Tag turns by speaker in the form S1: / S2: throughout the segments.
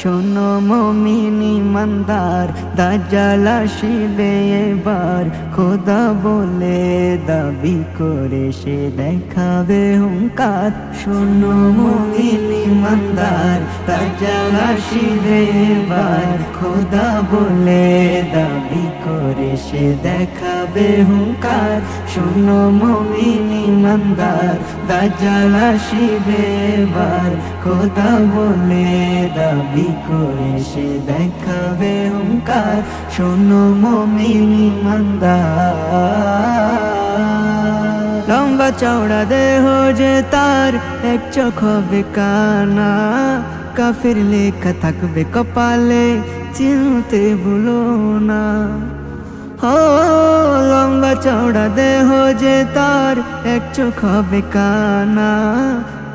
S1: শোনো মমিনি মন্দার দাজালা শিবে এবার। খোদা বলে দাবি করে সে দেখাবে হুঙ্কার। শোনো মমিনি মন্দার দাজ্জাল আসিবে এবার। খোদা বলে দাবি করে সে দেখাবে হুঙ্কার। শোনো মমিনি মন্দার দাজ্জাল আসিবে এবার। খোদা বলে দাবি করে সে দেখাবে হুঙ্কার। শোনো মমিনি মন্দার লম্বা চওড়া দেহ যে তার এক চোখ হবে কানা। কাফির লেখা থাকবে কপালে, চিনতে ভুলো না। ও, লম্বা চওড়া দেহ যে তার এক চোখ হবে কানা।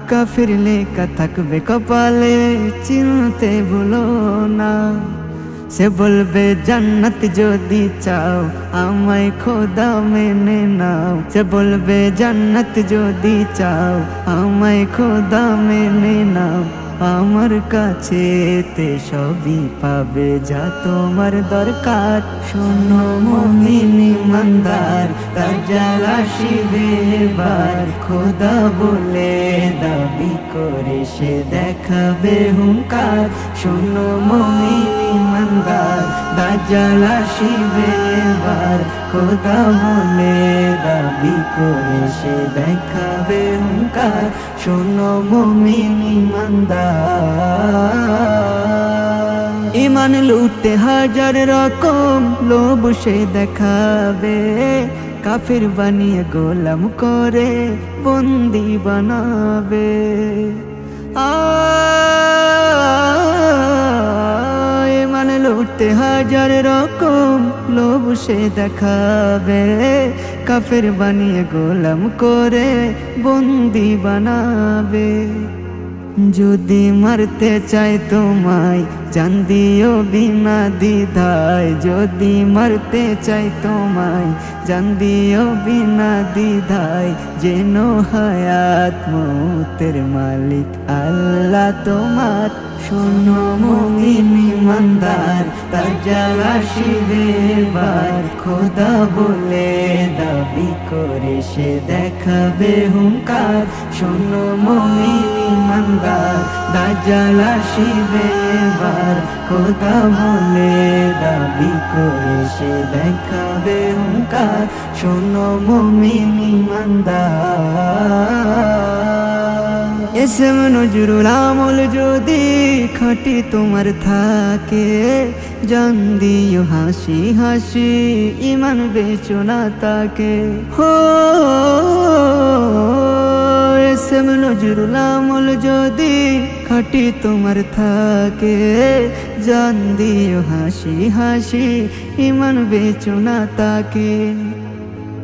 S1: কাফির লেখা থাকবে কপালে, চিনতে ভুলো না। সে বলবে, জান্নাত যদি চাও, আমায় খোদা মেনে নাও। সে বলবে, জান্নাত যদি চাও, আমায় খোদা মেনে নাও। আমার কাছে তে সবই পাবে যা তোমার দরকার। শোনো মমিনি মন্দার তার জ্বালা শিবে বার খোদা বলে, দাবি করে সে দেখাবে হুঙ্কার। শোনো মমিনি দাজ্জালা শিবে বার খোদা বলে দাবি করে সে দেখাবে হুঙ্কার। শোনো মমিনি মন্দার ইমান লুটতে হাজার রকম লোভ সে দেখাবে। কাফির বানিয়ে গোলাম করে, বন্দি বানাবে। মানে হাজার রকম লোভ সে দেখাবে কাফের বানিয়ে গোলাম করে বন্দি বানাবে। যদি মারতে চাই তোমায়, জান দিও বিনা দ্বিধায়। যদি মারতে চাই তোমায়, জান দিও বিনা দ্বিধায়। যেন হায়াত মৌতের মালিক আল্লাহ তোমার শোনো মমিনি মন্দার তার জ্বালা বার, খোদা বলে দাবি করে সে দেখাবে হুঙ্কার। শোনো মমিনি মন্দার দাজ্জালা শিবে বার, খোদা বলে দাবি করে সে দেখাবে হুঙ্কার। শোনো মমিনি মন্দার এসম নজরুল আমল যদি খাটি তোমার থাকে। জান দিও হাসি হাসি, ইমান বেচনা তাকে। হো এসম নজরুল আমল যদি খাটি তোমার থাকে। জান দিও হাসি হাসি, ইমান বেচনা তাকে।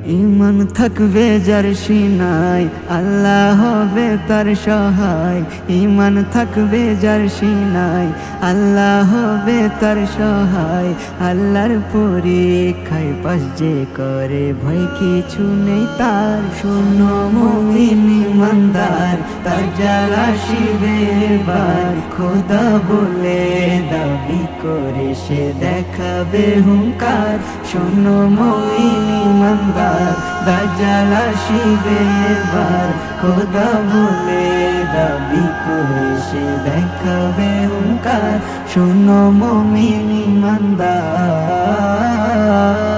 S1: ইমান থাকবে যার সিনাই, আল্লাহ হবে তার সহায়। ইমান থাকবে যার সিনাই, আল্লাহ হবে তার সহায়। আল্লাহর পরীক্ষায় পাশ যে করে, ভয় কিছু নেই তার। শোনো মমিনি মন্দার তার জ্বালা শিবে বার খোদা বলে দাবি করে সে দেখাবে হুঙ্কার। শোনো মইনি মন্দার দাজাল আসিবে এবার। খোদা বলে দাবি করে সে দেখাবে হুঙ্কার। শোনো মমিনি মন্দার love.